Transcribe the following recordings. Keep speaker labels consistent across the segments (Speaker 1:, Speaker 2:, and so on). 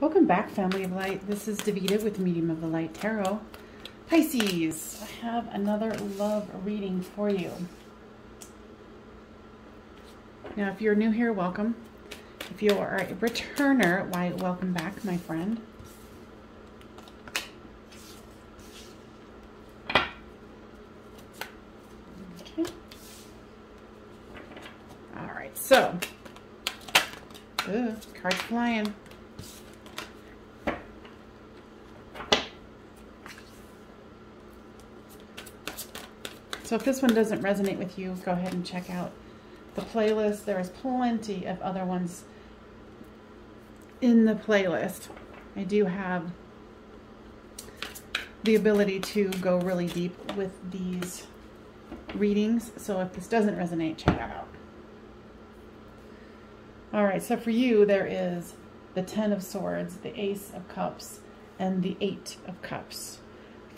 Speaker 1: Welcome back, Family of Light. This is Davida with Medium of the Light Tarot. Pisces, I have another love reading for you. Now, if you're new here, welcome. If you are a returner, why, welcome back, my friend. Okay. All right, so, Ooh, cards flying. So if this one doesn't resonate with you, go ahead and check out the playlist. There is plenty of other ones in the playlist. I do have the ability to go really deep with these readings. So if this doesn't resonate, check that out. All right, so for you, there is the Ten of Swords, the Ace of Cups, and the Eight of Cups.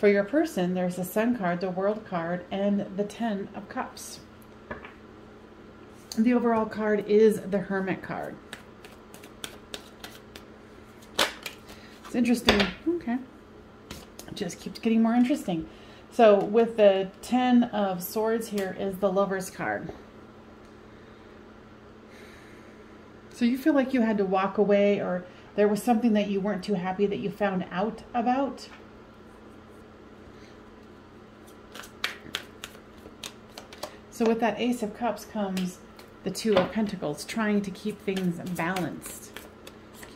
Speaker 1: For your person, there's the Sun card, the World card, and the Ten of Cups. The overall card is the Hermit card. It's interesting. Okay. It just keeps getting more interesting. So with the Ten of Swords here is the Lover's card. So you feel like you had to walk away or there was something that you weren't too happy that you found out about? So with that Ace of Cups comes the Two of Pentacles, trying to keep things balanced,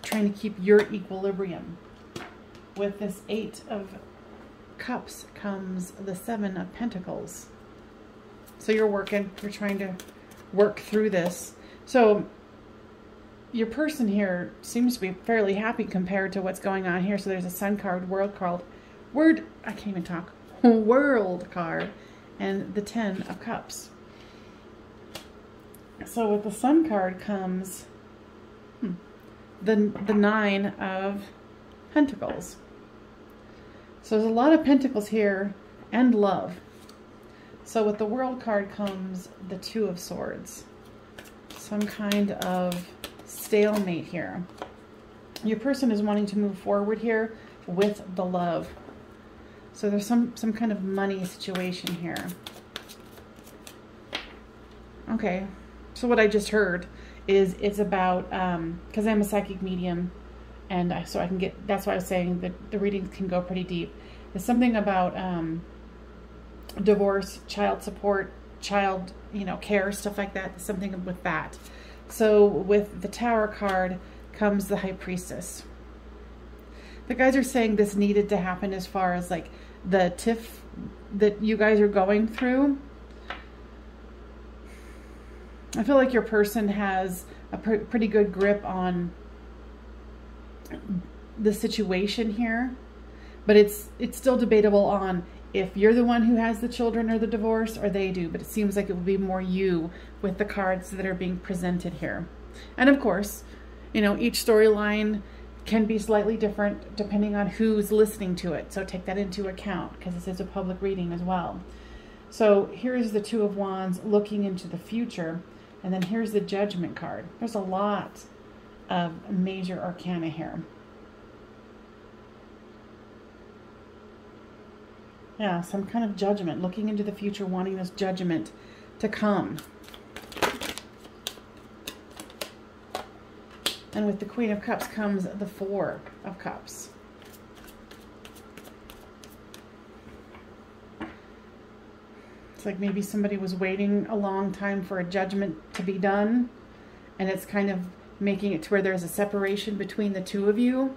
Speaker 1: trying to keep your equilibrium. With this Eight of Cups comes the Seven of Pentacles. So you're working, you're trying to work through this. So your person here seems to be fairly happy compared to what's going on here. So there's a Sun card, World card, Word, I can't even talk, World card, and the Ten of Cups. So with the Sun card comes hmm, the, the Nine of Pentacles. So there's a lot of Pentacles here and love. So with the World card comes the Two of Swords. Some kind of stalemate here. Your person is wanting to move forward here with the love. So there's some, some kind of money situation here. Okay, so what I just heard is it's about, because um, I'm a psychic medium, and I, so I can get, that's why I was saying that the readings can go pretty deep. There's something about um, divorce, child support, child, you know, care, stuff like that, something with that. So with the Tower card comes the High Priestess. The guys are saying this needed to happen as far as like the tiff that you guys are going through. I feel like your person has a pr pretty good grip on the situation here, but it's it's still debatable on if you're the one who has the children or the divorce or they do, but it seems like it would be more you with the cards that are being presented here. And of course, you know, each storyline can be slightly different depending on who's listening to it. So take that into account because this is a public reading as well. So here's the Two of Wands looking into the future. And then here's the Judgment card. There's a lot of major arcana here. Yeah, some kind of judgment, looking into the future, wanting this judgment to come. And with the Queen of Cups comes the Four of Cups. Like maybe somebody was waiting a long time for a judgment to be done. And it's kind of making it to where there's a separation between the two of you.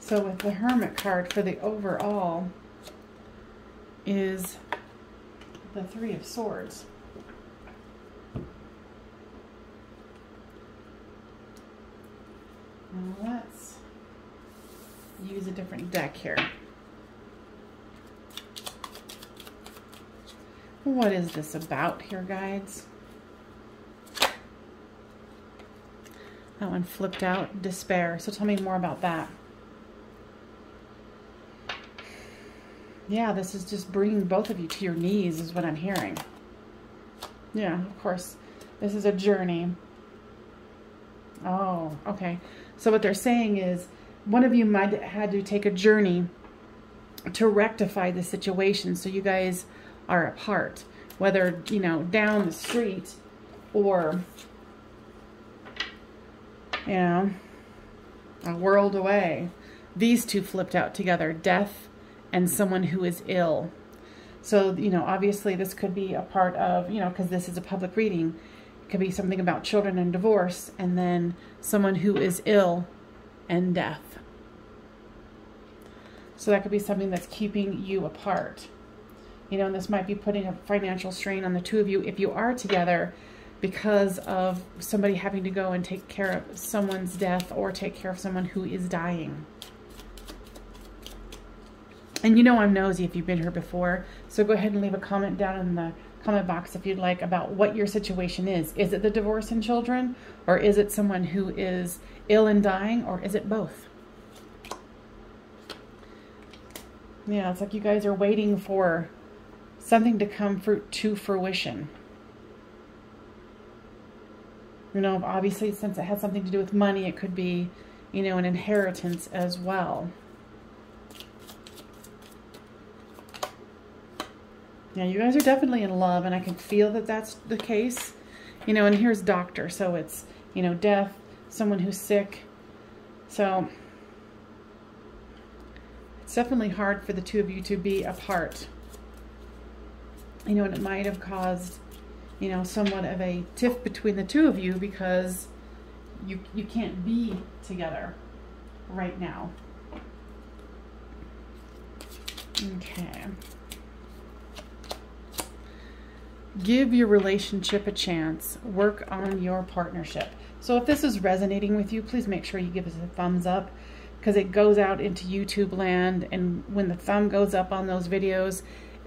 Speaker 1: So with the Hermit card for the overall is the Three of Swords. Now let's use a different deck here. What is this about here, guides? That one flipped out, despair. So tell me more about that. Yeah, this is just bringing both of you to your knees is what I'm hearing. Yeah, of course. This is a journey. Oh, okay. So what they're saying is one of you might had to take a journey to rectify the situation so you guys are apart. Whether, you know, down the street or, you know, a world away. These two flipped out together, death and someone who is ill. So, you know, obviously this could be a part of, you know, because this is a public reading, it could be something about children and divorce, and then someone who is ill and death. So that could be something that's keeping you apart. You know, and this might be putting a financial strain on the two of you if you are together because of somebody having to go and take care of someone's death or take care of someone who is dying. And you know I'm nosy if you've been here before, so go ahead and leave a comment down in the comment box if you'd like about what your situation is. Is it the divorce and children, or is it someone who is ill and dying, or is it both? Yeah, it's like you guys are waiting for something to come for, to fruition. You know, obviously, since it has something to do with money, it could be, you know, an inheritance as well. Yeah, you guys are definitely in love, and I can feel that that's the case. You know, and here's doctor, so it's, you know, death, someone who's sick. So, it's definitely hard for the two of you to be apart. You know, and it might have caused, you know, somewhat of a tiff between the two of you because you, you can't be together right now. Okay. Give your relationship a chance. Work on your partnership. So if this is resonating with you, please make sure you give us a thumbs up because it goes out into YouTube land. And when the thumb goes up on those videos,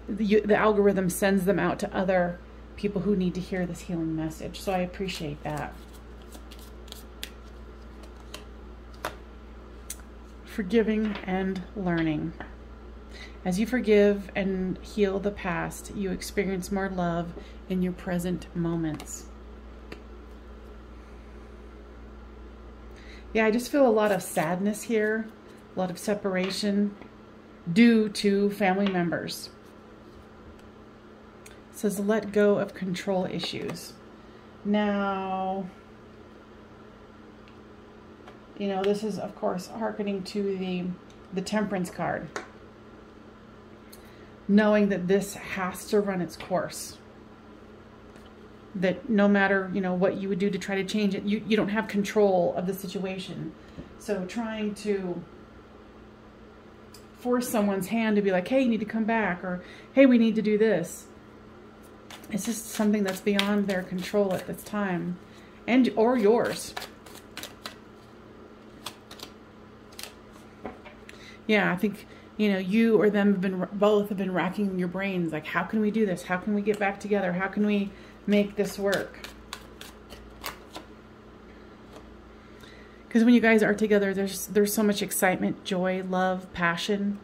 Speaker 1: the, the algorithm sends them out to other people who need to hear this healing message. So I appreciate that. Forgiving and learning. As you forgive and heal the past, you experience more love in your present moments. Yeah, I just feel a lot of sadness here, a lot of separation due to family members. It says let go of control issues. Now, you know, this is of course hearkening to the the temperance card knowing that this has to run its course. That no matter, you know, what you would do to try to change it, you, you don't have control of the situation. So trying to force someone's hand to be like, hey, you need to come back, or hey, we need to do this. It's just something that's beyond their control at this time. And or yours. Yeah, I think you know, you or them have been both have been racking your brains like, how can we do this? How can we get back together? How can we make this work? Because when you guys are together, there's there's so much excitement, joy, love, passion.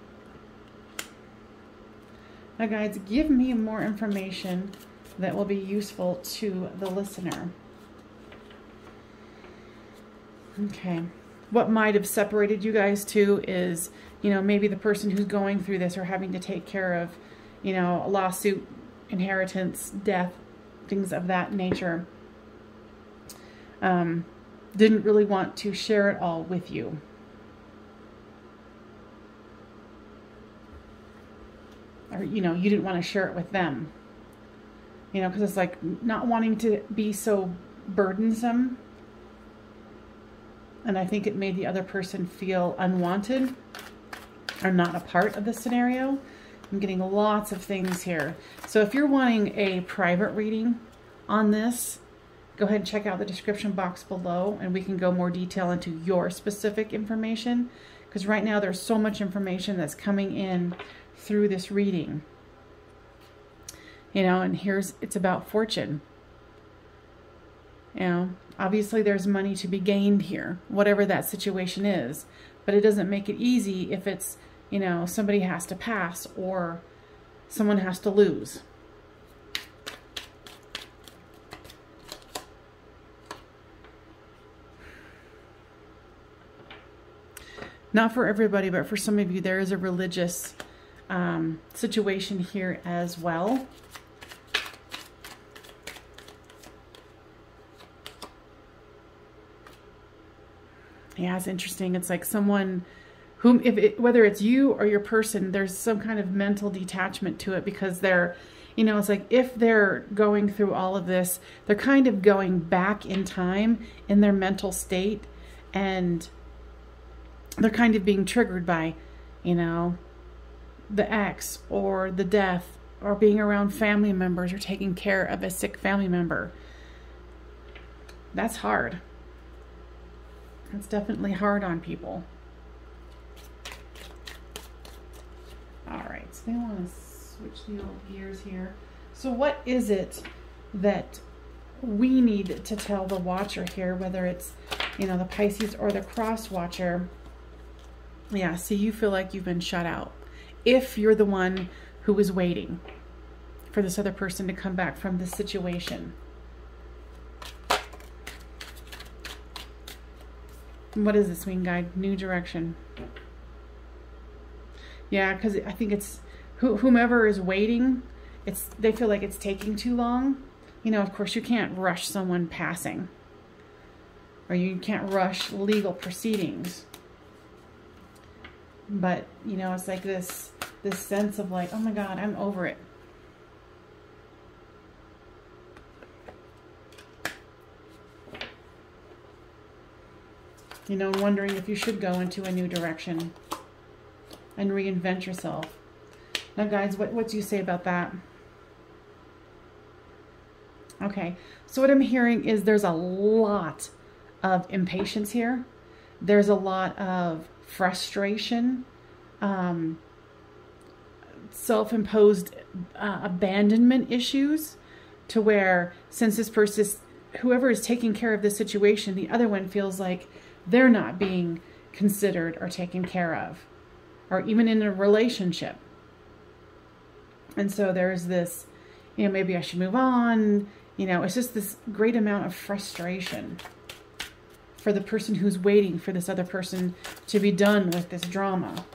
Speaker 1: Now, guys, give me more information that will be useful to the listener. Okay. What might have separated you guys too is you know, maybe the person who's going through this or having to take care of, you know, a lawsuit, inheritance, death, things of that nature, um, didn't really want to share it all with you. Or, you know, you didn't want to share it with them. You know, because it's like not wanting to be so burdensome. And I think it made the other person feel unwanted or not a part of the scenario. I'm getting lots of things here. So if you're wanting a private reading on this, go ahead and check out the description box below and we can go more detail into your specific information because right now there's so much information that's coming in through this reading. You know, and here's, it's about fortune. You know, obviously there's money to be gained here, whatever that situation is, but it doesn't make it easy if it's you know, somebody has to pass or someone has to lose. not for everybody, but for some of you, there is a religious um, situation here as well. Yeah, it's interesting. It's like someone whom, if it, whether it's you or your person, there's some kind of mental detachment to it because they're, you know, it's like if they're going through all of this, they're kind of going back in time in their mental state and they're kind of being triggered by, you know, the ex or the death or being around family members or taking care of a sick family member. That's hard. It's definitely hard on people. All right, so they want to switch the old gears here. So what is it that we need to tell the watcher here, whether it's, you know, the Pisces or the cross watcher? Yeah, so you feel like you've been shut out. If you're the one who was waiting for this other person to come back from this situation. What is this mean, guide? New direction. Yeah, because I think it's whomever is waiting, it's they feel like it's taking too long. You know, of course, you can't rush someone passing, or you can't rush legal proceedings. But you know, it's like this this sense of like, oh my God, I'm over it. You know, wondering if you should go into a new direction and reinvent yourself. Now, guys, what, what do you say about that? Okay, so what I'm hearing is there's a lot of impatience here. There's a lot of frustration, um, self-imposed uh, abandonment issues to where since this person, whoever is taking care of this situation, the other one feels like they're not being considered or taken care of, or even in a relationship. And so there's this, you know, maybe I should move on. You know, it's just this great amount of frustration for the person who's waiting for this other person to be done with this drama.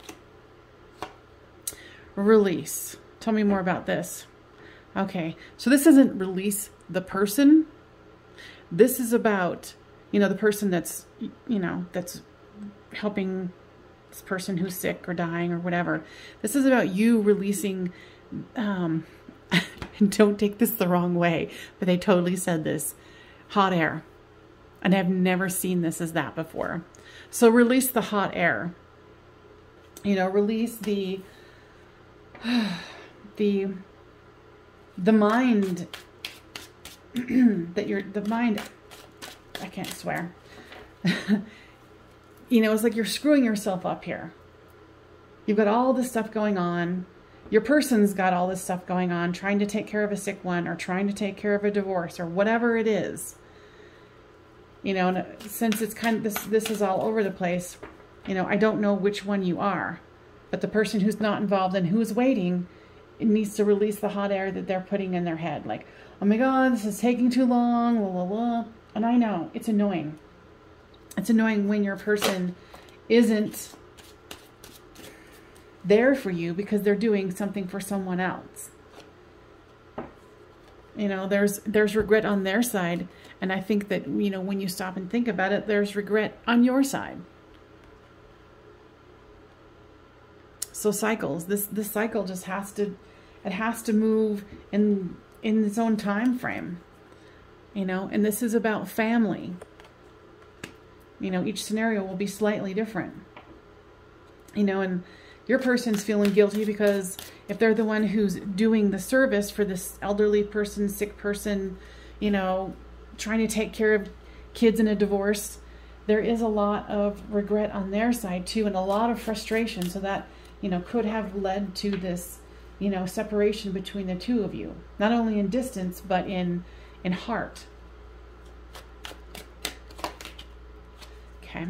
Speaker 1: Release. Tell me more about this. Okay, so this isn't release the person. This is about you know, the person that's, you know, that's helping this person who's sick or dying or whatever. This is about you releasing, um, and don't take this the wrong way, but they totally said this, hot air. And I've never seen this as that before. So release the hot air. You know, release the, the, the mind that you're, the mind I can't swear. you know, it's like you're screwing yourself up here. You've got all this stuff going on. Your person's got all this stuff going on, trying to take care of a sick one or trying to take care of a divorce or whatever it is. You know, since it's kind of this, this is all over the place, you know, I don't know which one you are. But the person who's not involved and who's waiting it needs to release the hot air that they're putting in their head. Like, oh my God, this is taking too long, la la la. And I know it's annoying. It's annoying when your person isn't there for you because they're doing something for someone else. You know, there's there's regret on their side, and I think that, you know, when you stop and think about it, there's regret on your side. So cycles, this this cycle just has to it has to move in in its own time frame you know, and this is about family. You know, each scenario will be slightly different. You know, and your person's feeling guilty because if they're the one who's doing the service for this elderly person, sick person, you know, trying to take care of kids in a divorce, there is a lot of regret on their side too and a lot of frustration. So that, you know, could have led to this, you know, separation between the two of you, not only in distance, but in in heart. Okay.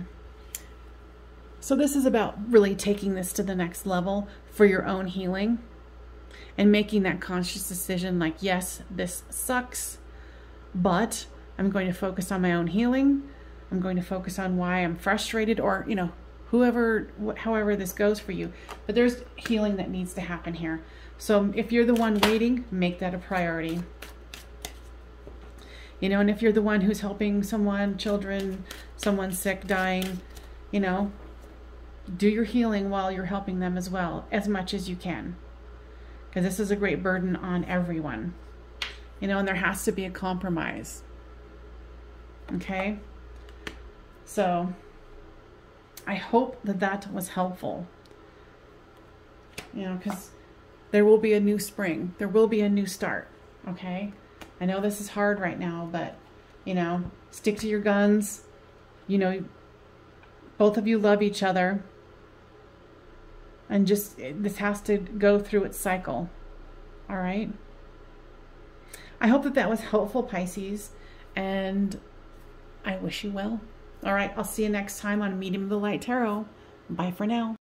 Speaker 1: So this is about really taking this to the next level for your own healing and making that conscious decision like, yes, this sucks, but I'm going to focus on my own healing. I'm going to focus on why I'm frustrated or, you know, whoever, however this goes for you. But there's healing that needs to happen here. So if you're the one waiting, make that a priority. You know, and if you're the one who's helping someone, children, someone sick, dying, you know, do your healing while you're helping them as well, as much as you can. Because this is a great burden on everyone. You know, and there has to be a compromise. Okay? So, I hope that that was helpful. You know, because there will be a new spring. There will be a new start. Okay? I know this is hard right now, but, you know, stick to your guns. You know, both of you love each other. And just, this has to go through its cycle. All right? I hope that that was helpful, Pisces. And I wish you well. All right, I'll see you next time on Medium of the Light Tarot. Bye for now.